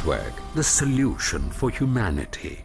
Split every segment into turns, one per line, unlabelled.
Network, the solution for humanity.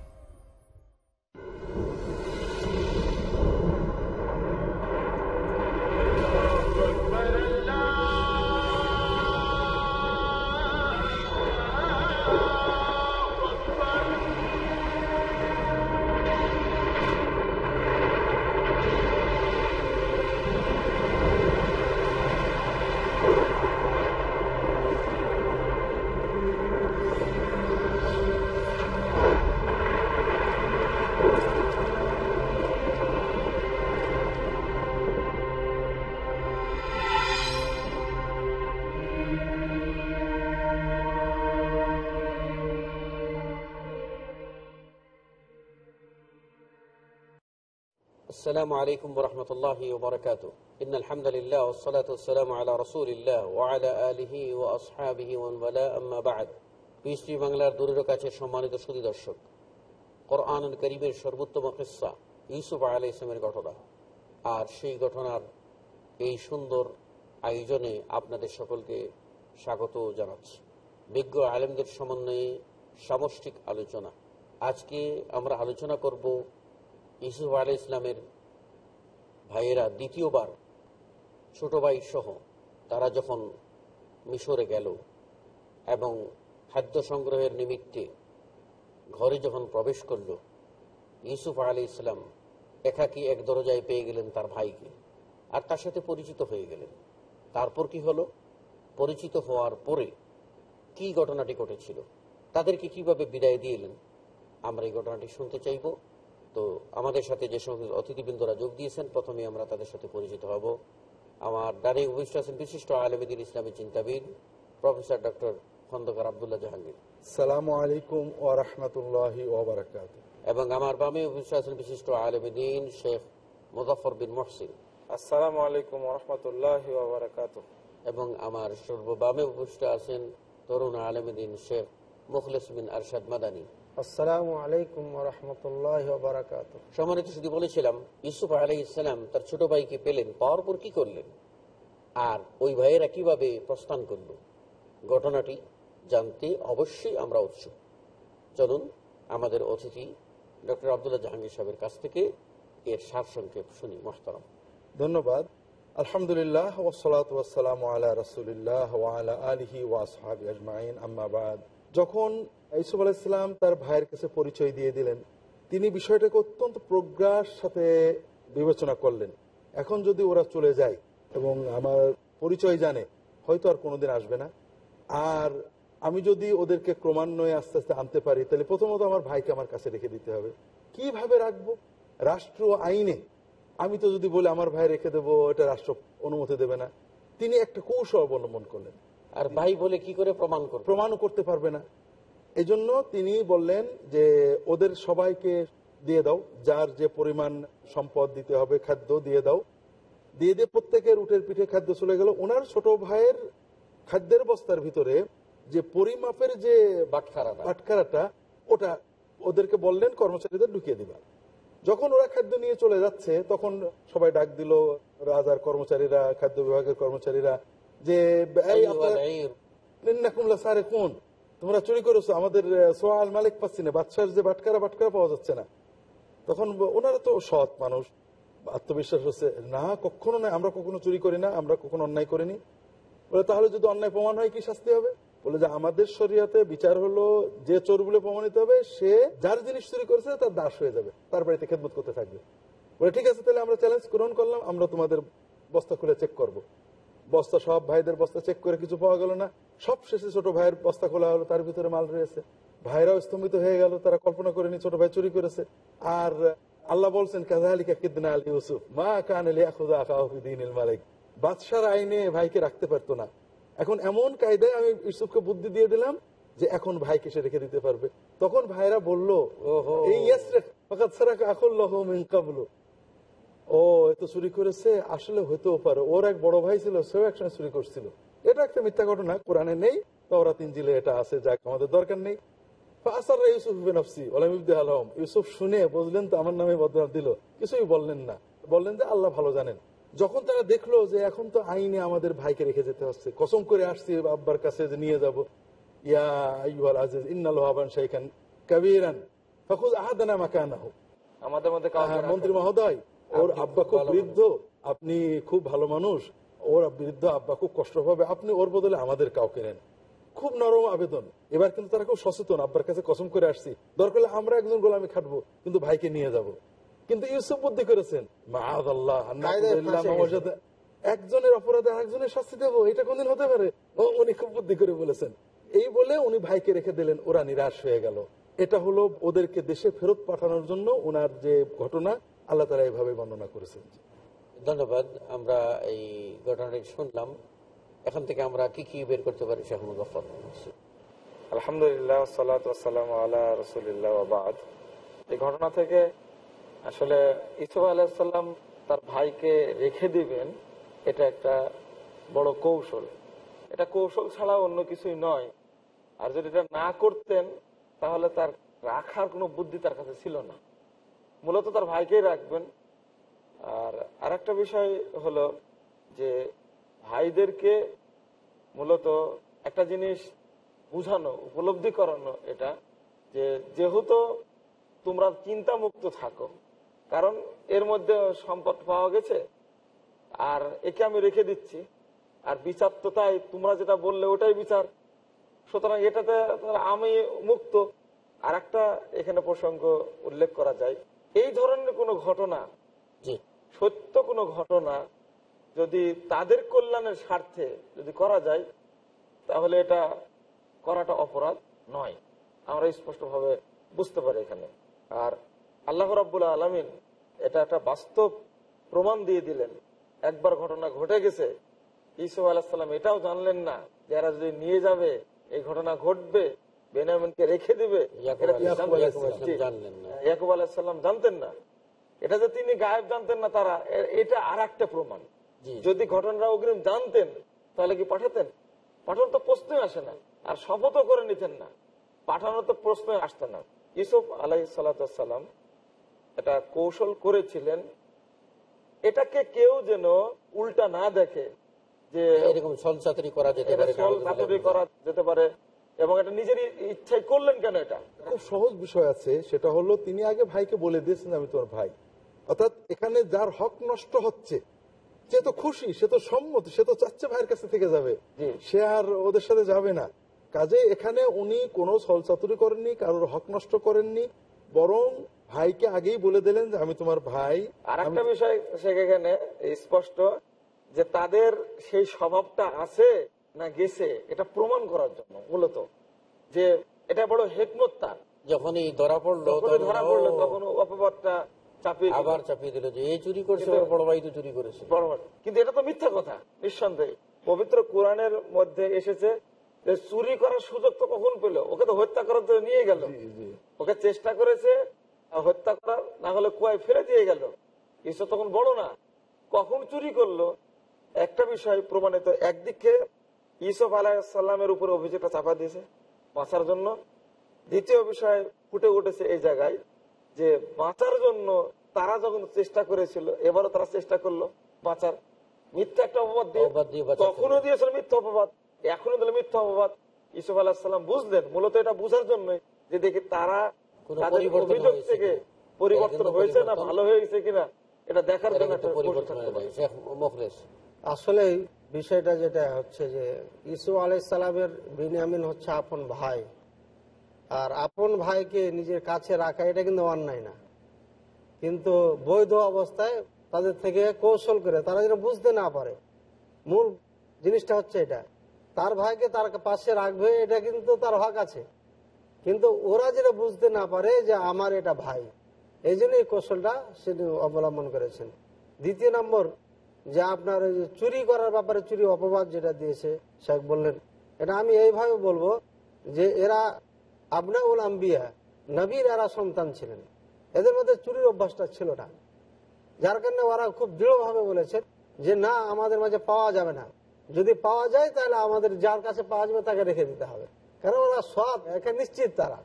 السلام عليكم ورحمة الله وبركاته إن الحمد لله والصلاة والسلام على رسول الله وعلى آله وأصحابه ومن والاه أما بعد PST বাংলার দূরের কাছে সম্মানিত সুদী দর্শক কোরআনুল করিমের সর্বোত্তম কিসা ইউসুফ আলাই ইসলামের ঘটনা আর সেই ঘটনার এই সুন্দর আয়োজনে আপনাদের সকলকে স্বাগত জানাচ্ছি বিজ্ঞ আলেমদের সমন্বয়ে সামষ্টিক আলোচনা আজকে আমরা আলোচনা করব ইসুফ আলী ইসলামের ভাইয়েরা, দ্বিতীয়বার ছোট ভাই সহ তারা যখন মিশরে গেল এবং খাদ্য সংগ্রহের নিমিত্তে ঘরে যখন প্রবেশ করল, ইউসুফ আলী ইসলাম একাকি এক দরজায় পেয়ে গেলেন তার ভাইকে আর তার সাথে পরিচিত হয়ে গেলেন। তারপর কি হলো? পরিচিত হওয়ার পরে কি ঘটনাটি ঘটেছিল? তাদেরকে কীভাবে বিদায় দিয়ে এলেন? আমরা এই ঘটনাটি শুনতে চাইব। তো আমাদের সাথে যে সমস্ত অতিথিবৃন্দরা যোগ দিয়েছেন প্রথমে আমরা তাদের সাথে পরিচিত হব। আমার ডানে উপবিষ্ট আছেন বিশিষ্ট আলমদিন ইসলামী চিন্তাবিদ প্রফেসর ডক্টর খন্দকার আবদুল্লাহ জাহাঙ্গীর।
সালামু আলাইকুম ও রহমতুল্লাহি ওবরাকাত
এবং আমার বামে উপবিষ্ট আছেন বিশিষ্ট আলমদিন শেখ মুজাফর বিন মহসিন।
আসসালামু আলাইকুম রহমতুল্লাহ বারাকাত
এবং আমার সর্ববামে উপবিষ্ট আছেন তরুণ আলমদিন শেখ মুখলেস বিন আরশাদ মাদানী।
আসসালামু আলাইকুম রহমতুল্লাহ বারাকাত
সম্মানিত শুধু বলেছিলাম ইউসুফ আলাই ইসলাম তার ছোট ভাইকে পেলেন পাওয়ার পর কি করলেন? আর ওই ভাইয়েরা কীভাবে প্রস্থান করল? ঘটনাটি জানতে অবশ্যই আমরা উৎসুক। চলুন আমাদের অতিথি ডক্টর আবদুল্লাহ জাহাঙ্গীর সাহেবের কাছ থেকে এর সার সংক্ষেপ শুনি মোহতারাম।
ধন্যবাদ। আলহামদুলিল্লাহ ওসলাত ওয়াসালাম আলা রসুলিল্লাহ ওয়ালা আলহি ওয়াসহাবি আজমাইন আম্মাবাদ যখন ইসুফ আলাইসালাম তার ভাইয়ের কাছে পরিচয় দিয়ে দিলেন, তিনি বিষয়টাকে অত্যন্ত প্রজ্ঞার সাথে বিবেচনা করলেন। এখন যদি ওরা চলে যায় এবং আমার পরিচয় জানে, হয়তো আর কোনোদিন আসবে না। আর আমি যদি ওদেরকে ক্রমান্বয়ে আস্তে আস্তে আনতে পারি, তাহলে প্রথমত আমার ভাইকে আমার কাছে রেখে দিতে হবে। কীভাবে রাখব? রাষ্ট্র আইনে। আমি তো যদি বলি, আমার ভাই রেখে দেবো, এটা রাষ্ট্র অনুমতি দেবে না। তিনি একটা কৌশল অবলম্বন করলেন।
আর ভাই বলে কি করে প্রমাণ করবে?
প্রমাণও করতে পারবে না। এজন্য তিনি বললেন যে ওদের সবাইকে দিয়ে দাও যার যে পরিমাণ সম্পদ দিতে হবে খাদ্য দিয়ে দাও। দিয়ে দিয়ে প্রত্যেকের উটের পিঠে খাদ্য চলে গেল। ওনার ছোট ভাইয়ের খাদ্যের বস্তার ভিতরে যে পরিমাপের যে
বাটখারা
বাটখারাটা ওটা ওদেরকে বললেন কর্মচারীদের ঢুকিয়ে দিবা। যখন ওরা খাদ্য নিয়ে চলে যাচ্ছে তখন সবাই ডাক দিল রাজার কর্মচারীরা খাদ্য বিভাগের কর্মচারীরা যে কোন তোমরা চুরি করেছ আমাদের সোয়াল মালিক পাচ্ছি না বাদশার যে বাটকারা বাটকারা পাওয়া যাচ্ছে না। তখন ওনারা তো সৎ মানুষ আত্মবিশ্বাস হচ্ছে না কখনো না আমরা কখনো চুরি করি না আমরা কখনো অন্যায় করিনি। বলে তাহলে যদি অন্যায় প্রমাণ হয় কি শাস্তি হবে? বলে যে আমাদের শরিয়াতে বিচার হলো যে চোর বলে প্রমাণিত হবে সে যার জিনিস চুরি করেছে তার দাস হয়ে যাবে তার বাড়িতে খেদমত করতে থাকবে। বলে ঠিক আছে তাহলে আমরা চ্যালেঞ্জ গ্রহণ করলাম আমরা তোমাদের বস্তা খুলে চেক করব। বস্তা সব ভাইদের বস্তা চেক করে কিছু পাওয়া গেল না। সব শেষে ছোট ভাইয়ের বস্তা খোলা হলো তার ভিতরে মাল রয়েছে। ভাইরাও স্তম্ভিত হয়ে গেল তারা কল্পনা করেনি ছোট ভাই চুরি করেছে। আর আল্লাহ বলছেন কাজালিকা কিদনা আলী ইউসুফ মা কান মালিক। বাদশার আইনে ভাইকে রাখতে পারতো না। এখন এমন কায়দায় আমি ইউসুফকে বুদ্ধি দিয়ে দিলাম যে এখন ভাইকে সে রেখে দিতে পারবে। তখন ভাইরা বলল এই ইয়াসরে ফাকাদ সারাকা আকুল্লাহ মিন কাবলু। এত চুরি করেছে আসলে হইতেও পারে। ওর এক বড় ভাই ছিল সেও একসঙ্গে চুরি করছিল। এটা একটা মিথ্যা ঘটনা কোরআনে নেই তওরা তিন জিলে এটা আছে যাক আমাদের দরকার নেই। ফাসার ইউসুফ বিন আফসি আলম ইউসুফ শুনে বুঝলেন তো আমার নামে বদনাম দিল। কিছুই বললেন না। বললেন যে আল্লাহ ভালো জানেন। যখন তারা দেখল যে এখন তো আইনে আমাদের ভাইকে রেখে যেতে হচ্ছে কসম করে আসছি আব্বার কাছে যে নিয়ে যাব। ইয়া আইয়ুহাল আজিজ ইন্নাল হাবান শাইখান কাবীরান ফাখুজ আহাদানা মাকানাহু।
আমাদের মধ্যে
মন্ত্রী মহোদয় ওর আব্বা
খুব
বৃদ্ধ আপনি খুব ভালো মানুষ ওর বৃদ্ধ আব্বা খুব কষ্ট পাবে আপনি ওর বদলে আমাদের কাউকে নেন। খুব নরম আবেদন। এবার কিন্তু তারা খুব সচেতন আব্বার কাছে কসম করে আসছি। দরকার হলে আমরা একজন গোলামি খাটবো কিন্তু ভাইকে নিয়ে যাব। কিন্তু ইউসুফ বুদ্ধি করেছেন। একজনের অপরাধে আরেকজনের শাস্তি দেবো এটা কোনদিন হতে পারে? ও উনি খুব বুদ্ধি করে বলেছেন। এই বলে উনি ভাইকে রেখে দিলেন ওরা নিরাশ হয়ে গেল। এটা হলো ওদেরকে দেশে ফেরত পাঠানোর জন্য ওনার যে ঘটনা আল্লাহ তারা এইভাবে বর্ণনা করেছেন।
ধন্যবাদ আমরা এই ঘটনাটি শুনলাম। এখন থেকে আমরা কি কি বের করতে পারি শেখ মুজফর
আলহামদুলিল্লাহ সালাম আল্লাহ রসুলিল্লাহ আবাদ এই ঘটনা থেকে আসলে ইসুফ আলাহিসাল্লাম তার ভাইকে রেখে দিবেন এটা একটা বড় কৌশল। এটা কৌশল ছাড়া অন্য কিছুই নয়। আর যদি এটা না করতেন তাহলে তার রাখার কোনো বুদ্ধি তার কাছে ছিল না। মূলত তার ভাইকেই রাখবেন। আর আরেকটা বিষয় হলো যে ভাইদেরকে মূলত একটা জিনিস বুঝানো, উপলব্ধি করানো এটা যে যেহেতু তোমরা চিন্তা মুক্ত থাকো, কারণ এর মধ্যে সম্পদ পাওয়া গেছে, আর একে আমি রেখে দিচ্ছি, আর বিচার তো তাই, তোমরা যেটা বললে ওটাই বিচার। সুতরাং এটাতে আমি মুক্ত। আর একটা এখানে প্রসঙ্গ উল্লেখ করা যায়। এই ধরনের কোনো ঘটনা সত্য কোনো ঘটনা যদি তাদের কল্যাণের স্বার্থে যদি করা যায় তাহলে এটা করাটা অপরাধ নয়। আমরা স্পষ্টভাবে বুঝতে পারি এখানে। আর আল্লাহ রাবুল আলমিন এটা একটা বাস্তব প্রমাণ দিয়ে দিলেন। একবার ঘটনা ঘটে গেছে ইসু আলাহিসাল্লাম এটাও জানলেন না যারা যদি নিয়ে যাবে এই ঘটনা ঘটবে বেনামিনকে রেখে দিবে?
ইয়াকুব
তিনি
আলাইহিস
জানতেন-
না।
আলাহিসাল্লাম জানতেন না। এটা যে তিনি গায়েব জানতেন না তারা এটা আর একটা প্রমাণ যদি ঘটনাটা অগ্রিম জানতেন তাহলে কি পাঠাতেন? পাঠানোর তো প্রশ্নই আসে না আর শপথও করে নিতেন না। পাঠানোর তো প্রশ্নই আসতো না। ইউসুফ আলাই সালাম এটা কৌশল করেছিলেন এটাকে কেউ যেন উল্টা না দেখে যে
এরকম ছলচাতুরি করা যেতে পারে
করা যেতে পারে। এবং এটা নিজেরই ইচ্ছাই করলেন কেন এটা?
খুব সহজ বিষয় আছে সেটা হলো তিনি আগে ভাইকে বলে দিয়েছেন আমি তোমার ভাই। অর্থাৎ এখানে যার হক নষ্ট হচ্ছে সে তো খুশি সে তো সম্মত সে তো চাচ্ছে ভাইয়ের কাছে থেকে যাবে। সে আর ওদের সাথে যাবে না। কাজে এখানে উনি কোনো ছলচাতুরি করেননি কারোর হক নষ্ট করেননি বরং ভাইকে আগেই বলে দিলেন যে আমি তোমার ভাই।
আর একটা বিষয় সেখানে স্পষ্ট যে তাদের সেই স্বভাবটা আছে না গেছে এটা প্রমাণ করার জন্য মূলত। যে এটা বড় হেকমত তার।
যখনই ধরা পড়ল
ধরা পড়ল তখন অপবাদটা চাপিয়ে
আবার চাপিয়ে দিল যে এই চুরি করছে বড় ভাই তো চুরি করেছে।
বড় বড়। কিন্তু এটা তো মিথ্যা কথা নিঃসন্দেহে। পবিত্র কোরআনের মধ্যে এসেছে যে চুরি করার সুযোগ তো কখন পেল? ওকে তো হত্যা করার জন্য নিয়ে গেল। ওকে চেষ্টা করেছে হত্যা করার না হলে কুয়ায় ফেলে দিয়ে গেল। ঈশ্বর তখন বড় না কখন চুরি করল? একটা বিষয় প্রমাণিত একদিকে ইসফ আলাহিসাল্লামের উপরে অভিযোগটা চাপা দিয়েছে বাঁচার জন্য। দ্বিতীয় বিষয় ফুটে উঠেছে এই জায়গায় যে বাঁচার জন্য তারা যখন চেষ্টা করেছিল এবারও তারা চেষ্টা করল বাঁচার। মিথ্যা একটা অপবাদ দিয়ে তখনও দিয়েছিল মিথ্যা অপবাদ এখনও দিল মিথ্যা অপবাদ। ইসুফ আলাহিসাল্লাম বুঝলেন মূলত এটা বুঝার জন্য যে দেখি তারা
কোনো
অভিযোগ
হয়েছে
থেকে
কিনা?
পরিবর্তন হয়েছে না ভালো হয়ে গেছে কিনা এটা দেখার জন্য
আসলে বিষয়টা যেটা হচ্ছে যে ইসু আলাইসালামের বিনিয়ামিন হচ্ছে আপন ভাই। আর আপন ভাইকে নিজের কাছে রাখা, এটা কিন্তু অন্যায় না। কিন্তু বৈধ অবস্থায় তাদের থেকে কৌশল করে তারা যেন বুঝতে না পারে। মূল জিনিসটা হচ্ছে এটা। তার ভাইকে তার পাশে রাখবে, এটা কিন্তু তার হক আছে। কিন্তু ওরা যেটা বুঝতে না পারে যে আমার এটা ভাই। এই জন্য এই কৌশলটা সেটি অবলম্বন করেছেন। দ্বিতীয় নম্বর যে আপনার ওই যে চুরি করার ব্যাপারে চুরি অপবাদ যেটা দিয়েছে শেখ বললেন এটা আমি এইভাবে বলব যে এরা আবনাউল আম্বিয়া নবীর এরা সন্তান ছিলেন। এদের মধ্যে চুরির অভ্যাসটা ছিল না। যার কারণে ওরা খুব দৃঢ়ভাবে বলেছেন যে না আমাদের মাঝে পাওয়া যাবে না। যদি পাওয়া যায় তাহলে আমাদের যার কাছে পাওয়া যাবে তাকে রেখে দিতে হবে। কারণ ওরা সৎ একে নিশ্চিত তারা।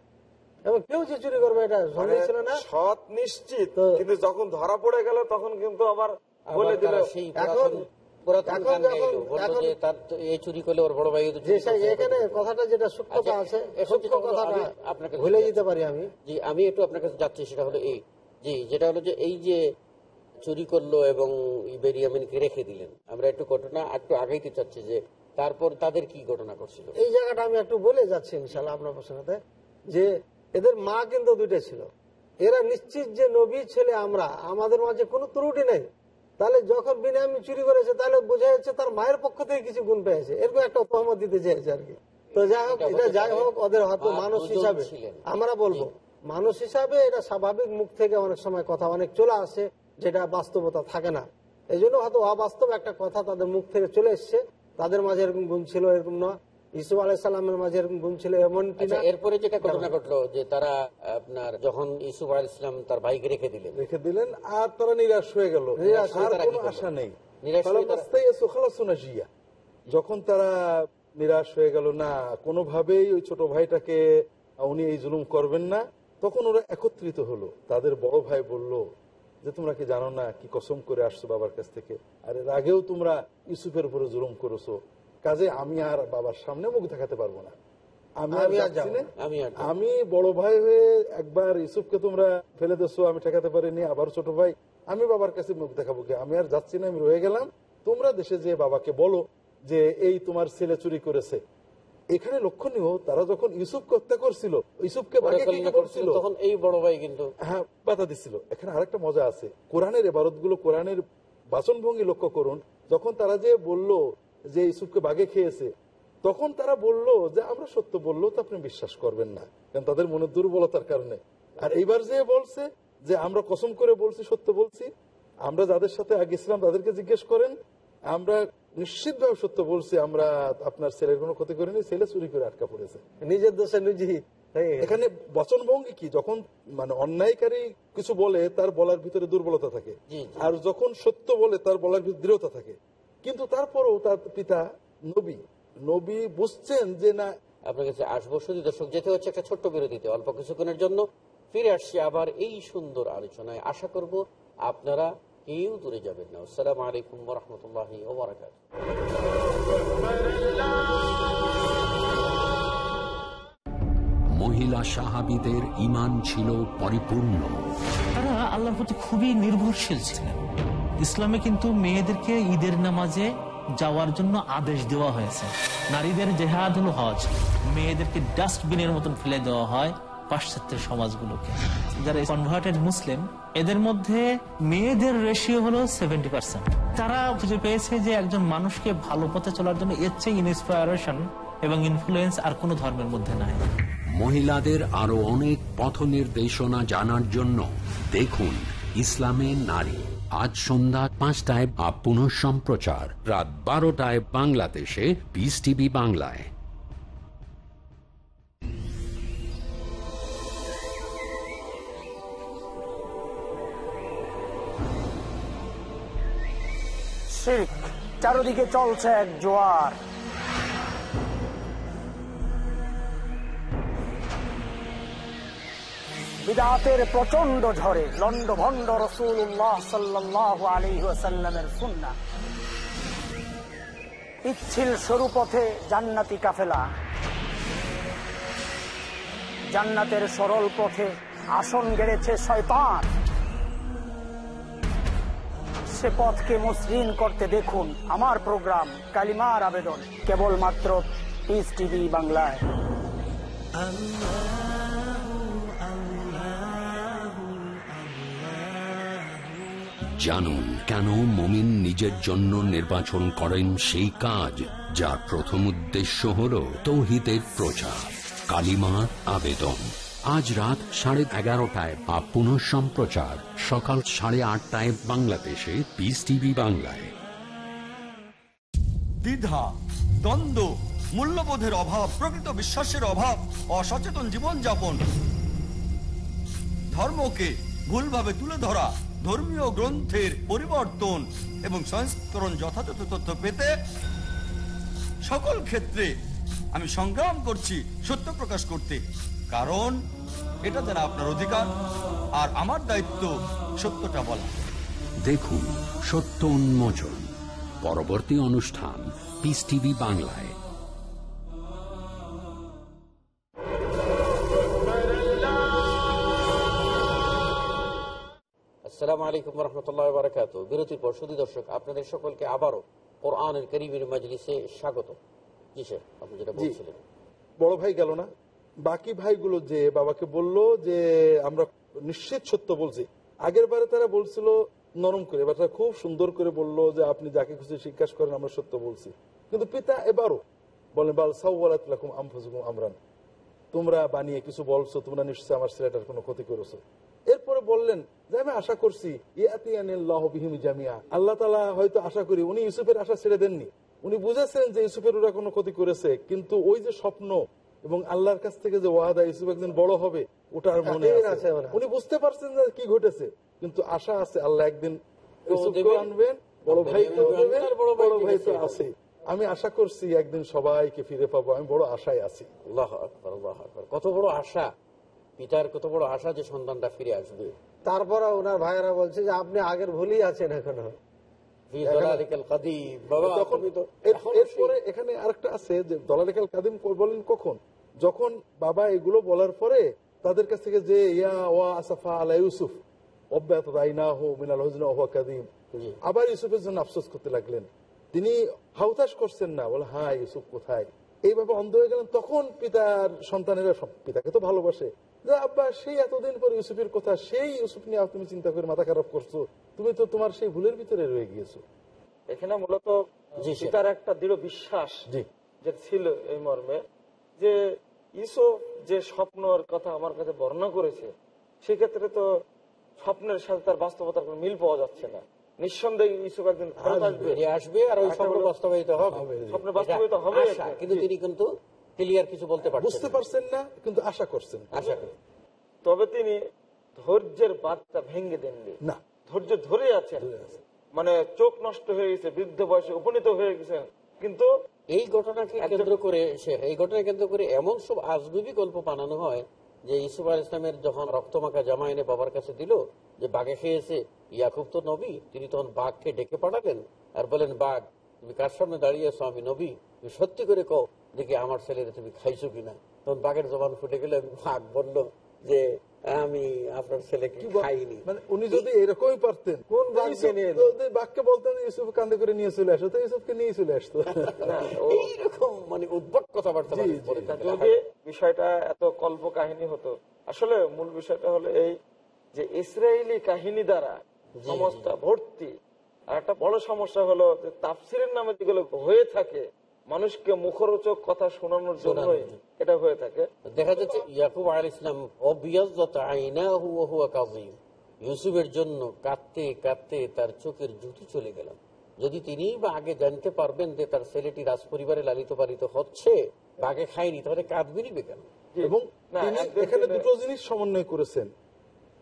এবং কেউ যে চুরি করবে এটা সন্দেহ ছিল না।
মানে সৎ নিশ্চিত। কিন্তু যখন ধরা পড়ে গেল তখন কিন্তু আবার বলে দিল
এখন
আমি একটু আপনার কাছে যাচ্ছি সেটা হলো এই। জি যেটা হলো যে এই যে চুরি করল এবং বেরিয়ামিনকে রেখে দিলেন আমরা একটু ঘটনা একটু আগাইতে চাচ্ছি যে তারপর তাদের কি ঘটনা করছিল
এই জায়গাটা আমি একটু বলে যাচ্ছি ইনশাল্লাহ আপনার প্রশ্নতে যে এদের মা কিন্তু দুইটা ছিল। এরা নিশ্চিত যে নবী ছেলে আমরা আমাদের মাঝে কোনো ত্রুটি নেই। তাহলে যখন বিনামি চুরি করেছে তাহলে বোঝা যাচ্ছে তার মায়ের পক্ষ থেকে কিছু গুণ পেয়েছে। এরকম একটা তহমত দিতে চেয়েছে আর কি। তো যাই হোক
এটা
এটা যাই হোক ওদের হয়তো মানুষ হিসাবে আমরা বলব মানুষ হিসাবে এটা স্বাভাবিক মুখ থেকে অনেক সময় কথা অনেক চলে আসে যেটা বাস্তবতা থাকে না। এই জন্য হয়তো অবাস্তব একটা কথা তাদের মুখ থেকে চলে এসছে। তাদের মাঝে এরকম গুণ ছিল এরকম না ইসু আলাইসাল্লামের মাঝে গুণ ছিল এমন
আচ্ছা
কিনা
এরপরে যেটা ঘটনা ঘটলো যে তারা আপনার যখন তার ভাইকে রেখে দিলেন।
রেখে দিলেন আর তারা নিরাশ হয়ে গেল। আশা নেই।
হয়ে।
যখন তারা নিরাশ হয়ে গেল না কোনোভাবেই ওই ছোট ভাইটাকে উনি এই জুলুম করবেন না তখন ওরা একত্রিত হলো। তাদের বড় ভাই বলল যে তোমরা কি জানো না কি কসম করে আসছো বাবার কাছ থেকে? আর এর আগেও তোমরা ইউসুফের উপরে জুলুম করেছ। কাজে আমি আর বাবার সামনে মুখ দেখাতে পারব না। আমি বড় ভাই হয়ে একবার ইউসুফকে তোমরা ফেলে দেছো আমি ঠেকাতে পারিনি আবার ছোট ভাই। আমি বাবার কাছে মুখ দেখাবো কি? আমি আর যাচ্ছি না আমি রয়ে গেলাম। তোমরা দেশে যে বাবাকে বলো যে এই তোমার ছেলে চুরি করেছে। এখানে লক্ষণীয় তারা যখন ইউসুফকে হত্যা করছিল ইউসুফকে
করছিল তখন এই বড় ভাই কিন্তু
হ্যাঁ বাধা দিছিল। এখানে আরেকটা মজা আছে। কোরআনের এবারতগুলো কোরআনের বাচনভঙ্গি লক্ষ্য করুন। যখন তারা যে বলল যে ইসুফকে বাগে খেয়েছে তখন তারা বলল যে আমরা সত্য বলল তো আপনি বিশ্বাস করবেন না কারণ তাদের মনে দুর্বলতার কারণে। আর এইবার যে বলছে যে আমরা কসম করে বলছি সত্য বলছি আমরা যাদের সাথে আগে ছিলাম তাদেরকে জিজ্ঞেস করেন আমরা নিশ্চিতভাবে সত্য বলছি আমরা আপনার ছেলের কোনো ক্ষতি করিনি ছেলে চুরি করে আটকা পড়েছে।
নিজের দোষে নিজেই হয়ে গেছে।
এখানে বচনভঙ্গি কি? যখন মানে অন্যায়কারী কিছু বলে তার বলার ভিতরে দুর্বলতা থাকে। আর যখন সত্য বলে তার বলার ভিতরে দৃঢ়তা থাকে। কিন্তু তারপরেও তার পিতা নবী। নবী বুঝছেন যে না
আপনার কাছে আসব শুধু দর্শক যেতে হচ্ছে একটা ছোট্ট বিরতিতে অল্প কিছুক্ষণের জন্য ফিরে আসছি আবার এই সুন্দর আলোচনায়। আশা করব আপনারা কেউ দূরে যাবেন না। আসসালামু আলাইকুম রহমতুল্লাহ ওবরাকাত।
মহিলা সাহাবিদের ইমান ছিল পরিপূর্ণ।
তারা আল্লাহর প্রতি খুবই নির্ভরশীল ছিলেন। ইসলামে কিন্তু মেয়েদেরকে ঈদের নামাজে যাওয়ার জন্য আদেশ দেওয়া হয়েছে। নারীদের জেহাদ হলো হজ, মেয়েদেরকে ডাস্টবিনের মতন ফেলে দেওয়া হয় পাশ্চাত্যের সমাজগুলোকে। যারা কনভার্টেড মুসলিম, এদের মধ্যে মেয়েদের রেশিও হলো সেভেন্টি পার্সেন্ট তারা খুঁজে পেয়েছে যে একজন মানুষকে ভালো পথে চলার জন্য এর চেয়ে ইন্সপায়ারেশন এবং ইনফ্লুয়েন্স আর কোনো ধর্মের মধ্যে নাই।
মহিলাদের আরও অনেক পথ নির্দেশনা জানার জন্য দেখুন ইসলামে নারী। আজ সন্ধ্যা পাঁচটায় বা পুনঃ সম্প্রচার। রাত বারোটায় বাংলাদেশে পিস টিভি বাংলায়।
চারদিকে চলছে এক জোয়ার। বিদাতের প্রচণ্ড ঝড়ে লন্ড ভন্ড রসুল্লাহ সাল্লাহ আলী ওয়াসাল্লামের সুন্না পিচ্ছিল সরু পথে জান্নাতি কাফেলা। জান্নাতের সরল পথে আসন গেড়েছে শয়তান। সে পথকে মসৃণ করতে দেখুন আমার প্রোগ্রাম, কালিমার আবেদন, কেবলমাত্র পিস টিভি বাংলায়।
জানুন কেন মমিন নিজের জন্য নির্বাচন করেন সেই কাজ যার প্রথম উদ্দেশ্য হল তৌহিদের প্রচার। কালিমার আবেদন। আজ রাত সাড়ে এগারোটায় বা পুনঃ সম্প্রচার। সকাল সাড়ে আটটায় বাংলাদেশে। পিস টিভি বাংলায়।
দ্বিধা, দ্বন্দ্ব, মূল্যবোধের অভাব, প্রকৃত বিশ্বাসের অভাব, অসচেতন জীবনযাপন। ধর্মকে ভুলভাবে তুলে ধরা ধর্মীয় গ্রন্থের পরিবর্তন এবং সংস্করণ যথাযথ তথ্য পেতে সকল ক্ষেত্রে আমি সংগ্রাম করছি সত্য প্রকাশ করতে। কারণ এটা যারা আপনার অধিকার আর আমার দায়িত্ব সত্যটা বলা।
দেখুন সত্য উন্মোচন, পরবর্তী অনুষ্ঠান পিস টিভি বাংলায়।
আসসালামু আলাইকুম রহমতুল্লাহ বারকাত বিরতির পর সুদী দর্শক আপনাদের সকলকে আবারও কোরআনের করিমের মজলিসে স্বাগত। জি স্যার আপনি যেটা বলছিলেন।
বড় ভাই গেল না? বাকি ভাইগুলো যে বাবাকে বলল যে আমরা নিশ্চিত সত্য বলছি। আগের বারে তারা বলছিল নরম করে এবার তারা খুব সুন্দর করে বলল যে আপনি যাকে খুশি জিজ্ঞাসা করেন আমরা সত্য বলছি। কিন্তু পিতা এবারও বলেন বাল সাউলাকুম আমফুজুকুম আমরান। তোমরা বানিয়ে কিছু বলছো তোমরা নিশ্চয়ই আমার ছেলেটার কোনো ক্ষতি করেছ। এরপরে বললেন যে আমি আশা করছি জামিয়া। আল্লাহ তালা হয়তো আশা করি উনি ইউসুফের আশা ছেড়ে দেননি। উনি বুঝেছেন যে ইউসুফের ওরা কোনো ক্ষতি করেছে কিন্তু ওই যে স্বপ্ন এবং আল্লাহর কাছ থেকে যে ওয়াদা ইউসুফ একদিন বড় হবে ওটার মনে আছে।
আছে মনে হয়।
উনি বুঝতে পারছেন যে কি ঘটেছে কিন্তু আশা আছে আল্লাহ একদিন আনবেন বড় ভাই তো
বড় ভাই
বড় ভাই তো আছে। আমি আশা করছি একদিন সবাইকে ফিরে পাবো আমি বড় আশায় আছি।
আল্লাহ আকবর আল্লাহ আকবর। কত বড় আশা। পিতার কত বড় আশা যে সন্তানটা ফিরে আসবে।
তারপরে ওনার ভাইয়েরা বলছে যে আপনি আগের ভুলই আছেন এখনও।
ফি যালালিকাল কাদিম। বাবা।
তখন
তুমি তো
এর-
এখনও
এরপরে এখানে আরেকটা আছে যে দলালেখাল কাদিম বলেন কখন? যখন বাবা এগুলো বলার পরে তাদের কাছ থেকে যে ইয়া ওয়া আসাফা আলা ইউসুফ অব্যাত রাইনা হো মিনাল হজনা ওয়া কাদিম। আবার ইউসুফের জন্য আফসোস করতে লাগলেন। তিনি হাউতাস করছেন না বলে হ্যাঁ ইউসুফ কোথায়? এইভাবে অন্ধ হয়ে গেলেন। তখন পিতার সন্তানেরা সব পিতাকে তো ভালোবাসে। যে আব্বা সেই এতদিন পর ইউসুফের কথা সেই ইউসুফ নিয়ে তুমি চিন্তা করে মাথা খারাপ করছ। তুমি তো তোমার সেই ভুলের ভিতরে রয়ে গিয়েছো।
এখানে মূলত। পিতার একটা দৃঢ় বিশ্বাস যে ছিল এই মর্মে যে ইসুফ যে স্বপ্নর কথা আমার কাছে বর্ণনা করেছে সেক্ষেত্রে তো স্বপ্নের সাথে তার বাস্তবতার কোনো মিল পাওয়া যাচ্ছে না। নিঃসন্দেহে ইসুফ একদিন আসবে।
আর ওই স্বপ্ন বাস্তবায়িত হবে।
স্বপ্ন বাস্তবায়িত হবে
কিন্তু তিনি কিন্তু ক্লিয়ার কিছু বলতে পারছেন
বুঝতে পারছেন না কিন্তু আশা করছেন।
আশা করি।
তবে তিনি ধৈর্যের বার্তা ভেঙে দেননি।
না।
ধৈর্য ধরে আছেন। মানে চোখ নষ্ট হয়ে গেছে বৃদ্ধ বয়সে উপনীত হয়ে গেছেন। কিন্তু
এই ঘটনাকে কেন্দ্র করে এই ঘটনাকে কেন্দ্র করে এমন সব আজগুবি গল্প বানানো হয় যে ইসুফ আল ইসলামের যখন রক্তমাখা জামা এনে বাবার কাছে দিল যে বাঘে খেয়েছে ইয়াকুব তো নবী তিনি তখন বাঘকে ডেকে পাঠালেন আর বলেন বাঘ তুমি কার সামনে দাঁড়িয়ে আছো? আমি নবী। তুমি সত্যি করে কও দেখি আমার ছেলেরে তুমি খাইছো কিনা? তখন বাঘের জবান ফুটে গেলে বাঘ বলল যে আমি আপনার ছেলেকে খাইনি।
মানে উনি যদি এরকমই পারতেন
কোন বাঘকে
বলতেন ইউসুফ কান্দে করে নিয়ে চলে আসো তো ইউসুফকে নিয়ে চলে আসতো।
এইরকম মানে উদ্ভট কথাবার্তা
যদি বিষয়টা এত কল্প কাহিনী হতো আসলে মূল বিষয়টা হলো এই যে ইসরায়েলি কাহিনী দ্বারা সমস্যা ভর্তি। আর একটা বড় সমস্যা হলো যে তাফসিরের নামে যেগুলো হয়ে থাকে মানুষকে মুখরোচক কথা শোনানোর জন্য। এটা হয়ে থাকে।
দেখা যাচ্ছে ইয়াকুব আল ইসলাম হুয়া। ইউসুফের জন্য কাঁদতে কাঁদতে তার চোখের জুতি চলে গেল। যদি তিনি বা আগে জানতে পারবেন যে তার ছেলেটি রাজ পরিবারে লালিত পালিত হচ্ছে বা আগে খায়নি তাহলে কাঁদবেনই বা কেন?
এবং তিনি এখানে দুটো জিনিস সমন্বয় করেছেন।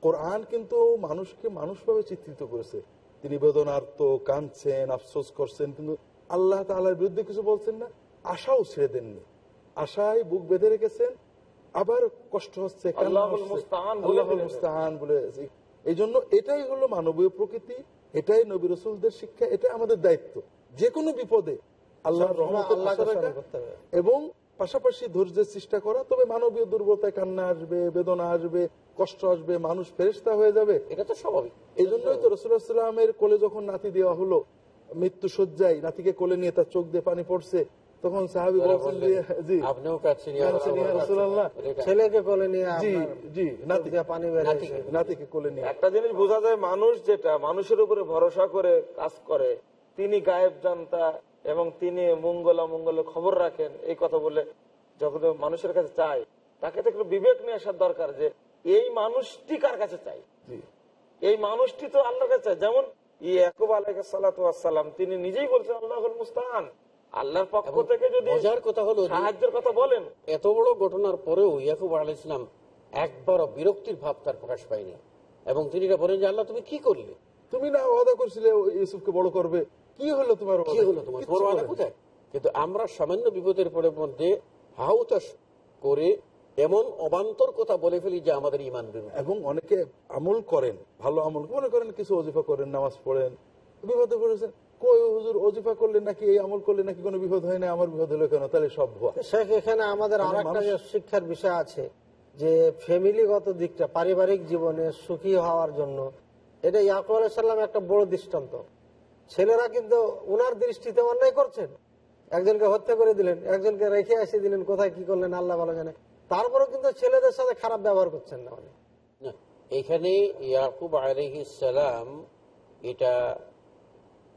কোরআন কিন্তু মানুষকে মানুষভাবে চিত্রিত করেছে। তিনি বেদনার্ত কাঁদছেন আফসোস করছেন কিন্তু আল্লাহ তাআলার বিরুদ্ধে কিছু বলছেন না আশাও ছেড়ে দেননি। আশায় বুক বেঁধে রেখেছেন আবার কষ্ট হচ্ছে
বলে
এই জন্য এটাই হলো মানবীয় প্রকৃতি এটাই নবী রসুলদের শিক্ষা এটা আমাদের দায়িত্ব। যে কোনো বিপদে
হবে।
এবং পাশাপাশি ধৈর্যের চেষ্টা করা তবে মানবীয় দুর্বলতায় কান্না আসবে বেদনা আসবে কষ্ট আসবে মানুষ ফেরেস্তা হয়ে যাবে।
এটা তো স্বাভাবিক।
এই জন্যই তো রসুলামের কোলে যখন নাতি দেওয়া হলো মৃত্যু সজ্জায় নাতিকে কোলে নিয়ে তার চোখ দিয়ে পানি পড়ছে তখন সাহাবি বলছেন জি
আপনিও কাঁদছেন ইয়া রাসূলুল্লাহ।
রাসূলুল্লাহ।
ছেলেকে কোলে নিয়ে
জি জি
চোখ পানি বের
নাতিকে।
কোলে নিয়ে
একটা জিনিস বোঝা যায় মানুষ যেটা মানুষের উপরে ভরসা করে কাজ করে তিনি গায়েব জানতা এবং তিনি মঙ্গলা মঙ্গলের খবর রাখেন এই কথা বলে যখন মানুষের কাছে চাই তাকে তো একটু বিবেক নিয়ে আসার দরকার যে এই মানুষটি কার কাছে চাই
জি
এই মানুষটি তো আল্লাহর কাছে চায়। যেমন ইয়াকুব তিনি নিজেই বলছেন আল্লাহ মুস্তান আল্লাহর পক্ষ থেকে যদি
মজার কথা হলো
সাহায্যের কথা বলেন।
এত বড় ঘটনার পরেও ইয়াকুব ইসলাম একবারও বিরক্তির ভাব তার প্রকাশ পায়নি। এবং তিনি এটা বলেন যে আল্লাহ তুমি কি করলে?
তুমি না ওয়াদা করছিলে ইউসুফকে বড় করবে। কি হলো তোমার
কি হলো তোমার? আলা কোথায়? কিন্তু আমরা সামান্য বিপদের পরে মধ্যে হাউতাস করে এমন অবান্তর কথা বলে ফেলি যে আমাদের ইমান বিরুদ্ধে
এবং অনেকে আমল করেন ভালো আমল মনে করেন কিছু অজিফা করেন নামাজ পড়েন। বিপদে পড়েছেন। কই হুজুর অজিফা করলে নাকি এই আমল করলে নাকি কোনো বিপদ হয় না আমার বিপদ হলো কেন? তাহলে সব ভুয়া।
শেখ এখানে আমাদের আর একটা শিক্ষার বিষয় আছে যে ফ্যামিলিগত দিকটা পারিবারিক জীবনে সুখী হওয়ার জন্য। এটা ইয়াকুব আলাইসাল্লাম একটা বড় দৃষ্টান্ত। ছেলেরা কিন্তু উনার দৃষ্টিতে অন্যায় করছেন। একজনকে হত্যা করে দিলেন একজনকে রেখে এসে দিলেন কোথায় কি করলেন আল্লাহ ভালো জানে। তারপরেও কিন্তু ছেলেদের সাথে খারাপ ব্যবহার করছেন না অনেক
না, এখানে ইয়াকুব সালাম এটা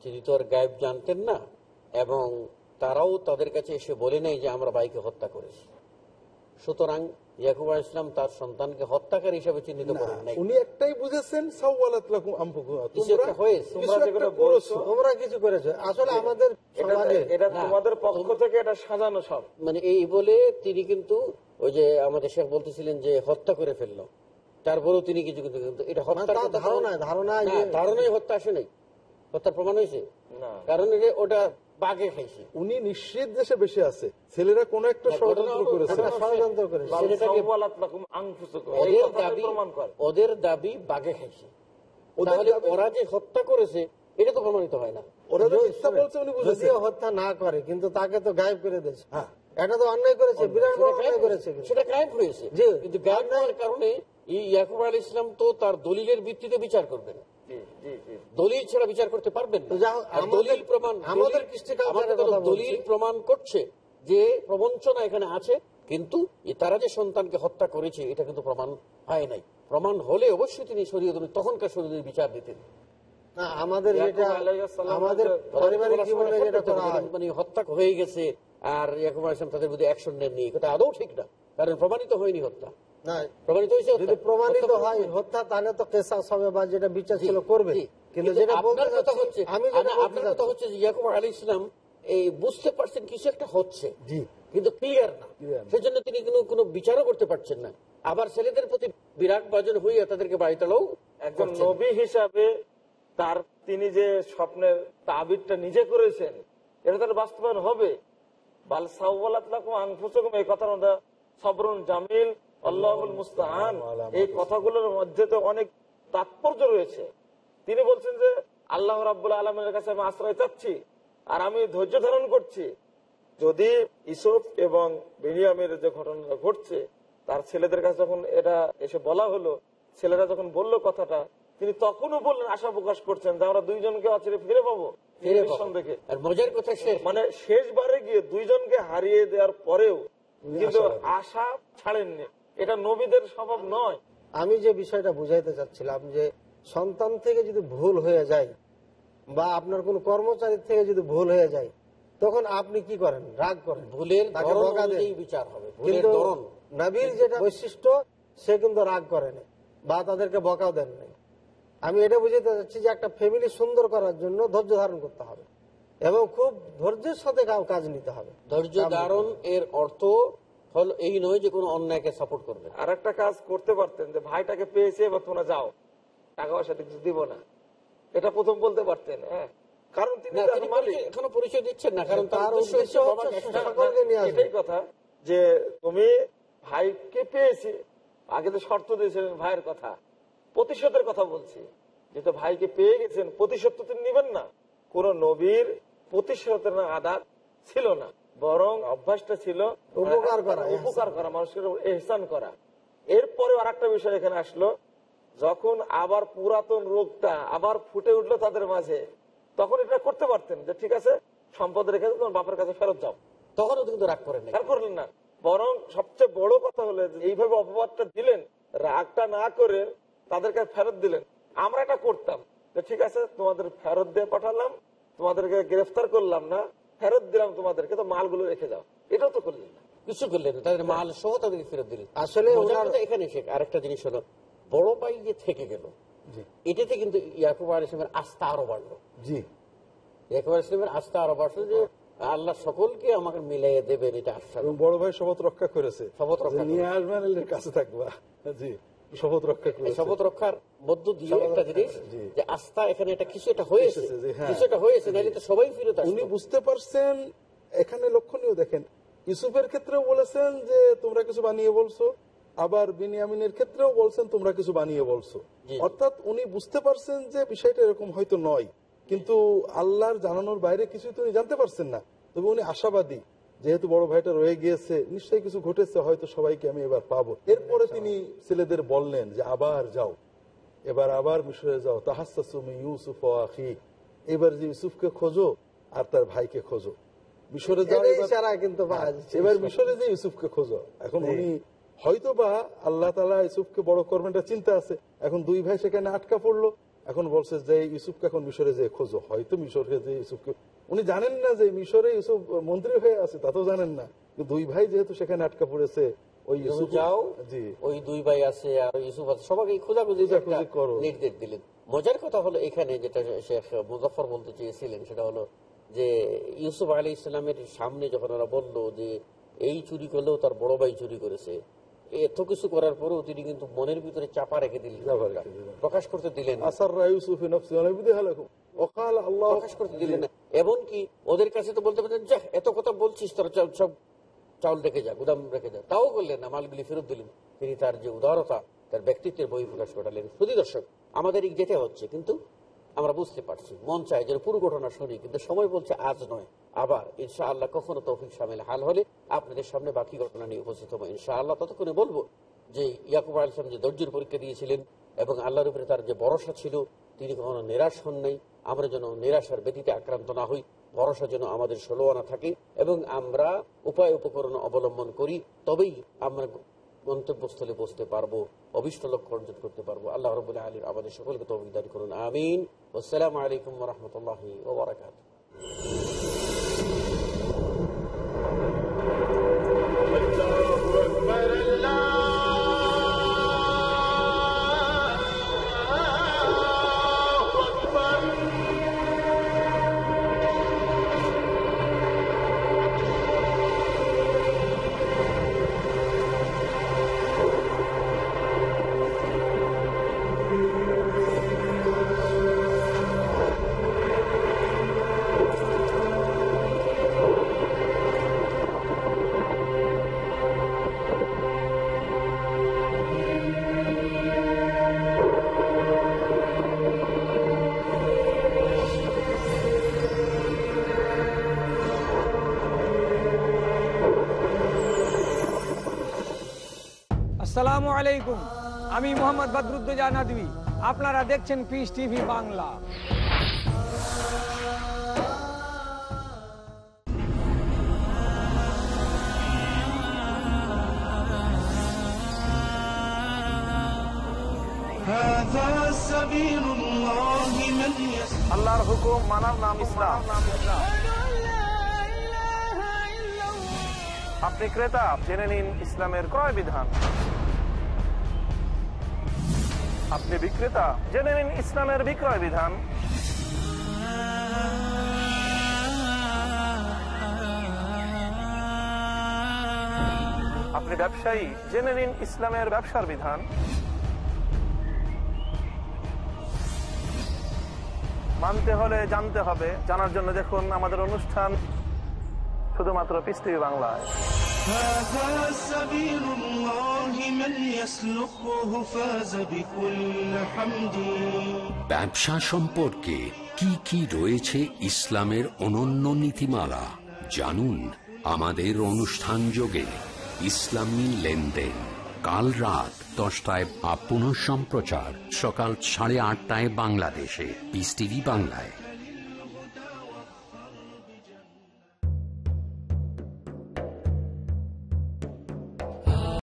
তিনি তো আর গায়েব জানতেন না এবং তারাও তাদের কাছে এসে বলে নাই যে আমরা ভাইকে হত্যা করেছি। সুতরাং ইয়াকুব ইসলাম তার সন্তানকে হত্যাকারী হিসেবে চিহ্নিত করেন নাই।
উনি একটাই বুঝেছেন।
কিছু
তোমরা করেছ।
আসলে আমাদের
এটা তোমাদের পক্ষ থেকে এটা সাজানো সব।
মানে এই বলে তিনি কিন্তু ওই যে আমাদের শেখ বলতেছিলেন যে হত্যা করে ফেলল। তারপরেও তিনি কিছু কিন্তু এটা
মানে
হত্যা হত্যা আসে নাই। হত্যার প্রমাণ হয়েছে। কারণ ওটা বাগে খাইছে।
উনি নিশ্চিত দেশে বেশি আছে। ছেলেরা কোন একটা ষড়যন্ত্র করেছে।
ষড়যন্ত্র করেছে।
ছেলেটাকে-
সাওয়ালাত লাকুম আনফুসুকুম। এই
ওদের দাবি
প্রমাণ
ওদের দাবি বাগে খাইছে। ওরা যে হত্যা করেছে এটা তো প্রমাণিত হয় না।
ওরা যে মিথ্যা বলছে উনি
যদিও হত্যা না করে কিন্তু তাকে তো গায়েব করে দিয়েছে।
হ্যাঁ।
এটা তো অন্যায় করেছে বিরাট বড় অন্যায় করেছে।
সেটা গায়েব হয়েছে।
জি।
কিন্তু হওয়ার কারণে এই ইয়াকুব আলী ইসলাম তো তার দলিলের ভিত্তিতে বিচার করবেন।
জি জি জি।
দলিল ছাড়া বিচার করতে পারবেন দলিল প্রমাণ
আমাদের
দলিল- আমাদের দলিল প্রমাণ করছে যে প্রবঞ্চনা এখানে আছে কিন্তু তারা যে সন্তানকে হত্যা করেছে এটা কিন্তু প্রমাণ হয় নাই। প্রমাণ হলে অবশ্যই তিনি শরীয়ত তখনকার শরীরের বিচার দিতেন।
আমাদের যেটা আমাদের পারিবারিক জীবনে যেটা
মানে হত্যা হয়ে গেছে আর ইয়াকুব তাদের বিরুদ্ধে অ্যাকশন নেননি। এটা আদৌ ঠিক না। কারণ প্রমাণিত হয়নি হত্যা। প্রমাণিত হয়েছে
যদি প্রমাণিত হয় হত্যা তাহলে তো কেসাস হবে বা যেটা বিচার ছিল করবে। কিন্তু যেটা
আপনার কথা হচ্ছে
আমি
না,
যেটা বলতে
আপনার কথা হচ্ছে যে ইয়াকুব আলী ইসলাম এই বুঝতে পারছেন কিছু একটা হচ্ছে। কিন্তু ক্লিয়ার না। সেজন্য তিনি কোনো কোনো বিচারও করতে পারছেন না। আবার ছেলেদের প্রতি বিরাট বাজন হইয়া তাদেরকে বাড়িতেও
একজন নবী হিসাবে তার তিনি যে স্বপ্নের তাবিরটা নিজে করেছেন এটা তার বাস্তবায়ন হবে? বাল সাউওয়ালাত লাকুম আনফুসুকুম এই মধ্যে সবরুন জামিল আল্লাহুল মুস্তাআন এই কথাগুলোর মধ্যে তো অনেক তাৎপর্য রয়েছে। তিনি বলছেন যে আল্লাহ রাব্বুল আলমের কাছে আমি আশ্রয় চাচ্ছি আর আমি ধৈর্য ধারণ করছি। যদি ইসুফ এবং বেনিয়ামের যে ঘটনাটা ঘটছে তার ছেলেদের কাছে যখন এটা এসে বলা হলো ছেলেরা যখন বলল কথাটা তিনি তখনও বললেন আশা প্রকাশ করছেন যে আমরা দুইজনকে অচিরে ফিরে পাবো।
ফিরে পাবো। আর মজার কথা শেষ
মানে শেষবারে গিয়ে দুইজনকে হারিয়ে দেওয়ার পরেও কিন্তু আশা ছাড়েননি। এটা নবীদের স্বভাব নয়।
আমি যে বিষয়টা বুঝাইতে চাচ্ছিলাম যে সন্তান থেকে যদি ভুল হয়ে যায় বা আপনার কোন কর্মচারীর থেকে যদি ভুল হয়ে যায় তখন আপনি কি করেন? রাগ করেন?
ভুলের বিচার হবে।
কিন্তু নবীর যেটা বৈশিষ্ট্য সে কিন্তু রাগ করেন বা তাদেরকে বকাও দেন নাই আমি এটা বুঝাতে চাচ্ছি যে একটা ফ্যামিলি সুন্দর করার জন্য ধৈর্য ধারণ করতে হবে এবং খুব ধৈর্যের সাথে কাজ নিতে হবে।
ধৈর্য ধারণ এর অর্থ হলো এই নয় যে কোনো অন্যায়কে সাপোর্ট করবে।
আর একটা কাজ করতে পারতেন যে ভাইটাকে পেয়েছে এবার তোমরা যাও। টাকা পয়সা কিছু দিব না। এটা প্রথম বলতে পারতেন হ্যাঁ। কারণ তিনি এখনও
পরিচয় দিচ্ছেন না কারণ তার উদ্দেশ্য
এটাই কথা যে তুমি ভাইকে পেয়েছি আগে তো শর্ত দিয়েছিলেন ভাইয়ের কথা। প্রতিশোধের কথা বলছি। যেহেতু ভাইকে পেয়ে গেছেন প্রতিশোধ তো তিনি নিবেন না। কোন নবীর প্রতিশোধের না আদাত ছিল না। বরং অভ্যাসটা ছিল
উপকার করা,
উপকার করা উপর এহসান করা। এরপরে আর একটা বিষয় এখানে আসলো। যখন আবার পুরাতন রোগটা আবার ফুটে উঠল তাদের মাঝে তখন এটা করতে পারতেন যে ঠিক আছে সম্পদ রেখে তোমার বাপের কাছে ফেরত যাও।
তখনও কিন্তু রাগ করেন
আর করলেন না। বরং সবচেয়ে বড় কথা হলো এইভাবে অপবাদটা দিলেন রাগটা না করে তাদেরকে ফেরত দিলেন। আমরা এটা করতাম। যে ঠিক আছে তোমাদের ফেরত দিয়ে পাঠালাম তোমাদেরকে গ্রেফতার করলাম না ফেরত দিলাম তোমাদেরকে তো মালগুলো রেখে যাও। এটাও তো করলেন না।
কিছু করলেন না, তাদের মাল সহ তাদেরকে ফেরত দিলেন।
আসলে
এখানে শেখ আরেকটা জিনিস হলো বড় ভাই যে থেকে গেল এটাতে কিন্তু ইয়াকুব আল ইসলামের আস্থা আরও বাড়লো।
জি।
ইয়াকুব আল ইসলামের আস্থা আরও বাড়লো যে আল্লাহ সকলকে আমাকে মিলাইয়ে দেবেন এটা আশ্বাস।
বড় ভাই শপথ রক্ষা করেছে।
শপথ রক্ষা
নিয়ে আসবেন কাছে থাকবা। জি। শপথ রক্ষা
শপথ রক্ষার মধ্য দিয়ে একটা জিনিস যে আস্থা এখানে কিছু একটা হয়েছে
হ্যাঁ।
কিছু একটা হয়েছে নাহলে তো সবাই ফিরত
উনি বুঝতে পারছেন এখানে লক্ষণীয় দেখেন ইউসুফের ক্ষেত্রেও বলেছেন যে তোমরা কিছু বানিয়ে বলছো আবার বিনিয়ামিনের ক্ষেত্রেও বলছেন তোমরা কিছু বানিয়ে বলছো। অর্থাৎ উনি বুঝতে পারছেন যে বিষয়টা এরকম হয়তো নয় কিন্তু আল্লাহর জানানোর বাইরে কিছু তো উনি জানতে পারছেন না। তবে উনি আশাবাদী যেহেতু বড় ভাইটা রয়ে গিয়েছে নিশ্চয়ই কিছু ঘটেছে হয়তো সবাইকে আমি এবার পাবো। এরপরে তিনি ছেলেদের বললেন যে আবার যাও। এবার আবার মিশরে যাও। তাহাসুমি ইউসুফ আখি। এবার যে ইউসুফকে খোঁজো আর তার ভাইকে খোঁজো। মিশরে যাও
কিন্তু
এবার মিশরে যে ইউসুফকে খোঁজো। এখন উনি হয়তো বা আল্লাহ তালা ইউসুফকে বড় করবেন এটা চিন্তা আছে। এখন দুই ভাই সেখানে আটকা পড়ল। এখন বলছে যে ইউসুফকে এখন মিশরে যে খোঁজো। হয়তো মিশরে যে ইউসুফকে উনি জানেন না যে মিশরে ইউসুফ মন্ত্রী হয়ে আছে তা তো জানেন না। দুই ভাই যেহেতু সেখানে আটকা পড়েছে ওই ইউসুফ
যাও
জি।
ওই দুই ভাই আছে আর ইউসুফ আছে সবাইকে খোঁজাখুঁজি
খোঁজাখুঁজি করো।
নির্দেশ দিলেন। মজার কথা হলো এখানে যেটা শেখ মুজাফর বলতে চেয়েছিলেন সেটা হলো যে ইউসুফ আলী ইসলামের সামনে যখন ওরা বলল যে এই চুরি করলেও তার বড় ভাই চুরি করেছে এত কিছু করার পরেও তিনি কিন্তু মনের ভিতরে চাপা রেখে দিলেন। প্রকাশ করতে দিলেন। প্রকাশ করতে না এমনকি ওদের কাছে তো বলতে পারতেন যা এত কথা বলছিস তোরা সব চাউল রেখে যা গুদাম রেখে যা। তাও করলেন না মালগুলি ফেরত দিলেন। তিনি তার যে উদারতা তার ব্যক্তিত্বের বই প্রকাশ ঘটালেন। শুধু দর্শক আমাদের যেতে হচ্ছে কিন্তু আমরা বুঝতে পারছি। মন চায় যেন পুরো ঘটনা শুনি, কিন্তু সময় বলছে আজ নয়, আবার। ইনশা আল্লাহ কখনো তৌফিক সামিল হাল হলে আপনাদের সামনে বাকি ঘটনা নিয়ে উপস্থিত হব। ইনশা আল্লাহ ততক্ষণে বলব যে ইয়াকুব আলসালাম যে ধৈর্যের পরীক্ষা দিয়েছিলেন এবং আল্লাহর উপরে তার যে ভরসা ছিল, তিনি কখনো নিরাশ হন নাই। আমরা যেন নিরাশার ব্যতীতে আক্রান্ত না হই। ভরসা যেন আমাদের ষোলো আনা থাকে এবং আমরা উপায় উপকরণ অবলম্বন করি, তবেই আমরা গন্তব্যস্থলে বসতে পারব অভিষ্ট লক্ষ্য অর্জন করতে পারব। আল্লাহ রবুল্লাহ আলীর আমাদের সকলকে তৌফিক করুন, আমিন। আসসালামু আলাইকুম রহমতুল্লাহ ওবরাকাত
আসসালামু আলাইকুম। আমি মোহাম্মদ বদরুদ্দোজা নদী আপনারা দেখছেন পিস টিভি বাংলা।
আল্লাহর হুকুম মানার নাম ইসলাম। আপনি ক্রেতা, জেনে নিন ইসলামের ক্রয় বিধান। আপনি বিক্রেতা? জেনে নিন ইসলামের বিক্রয় বিধান। আপনি ব্যবসায়ী, জেনে নিন ইসলামের ব্যবসার বিধান। মানতে হলে জানতে হবে। জানার জন্য দেখুন আমাদের অনুষ্ঠান শুধুমাত্র পৃথিবী বাংলায়।
ব্যবসা সম্পর্কে কি কি রয়েছে ইসলামের অনন্য নীতিমালা, জানুন আমাদের অনুষ্ঠান যোগে ইসলামী লেনদেন। কাল রাত দশটায় আপন সম্প্রচার, সকাল সাড়ে আটটায় বাংলাদেশে। পিস টিভি বাংলায়।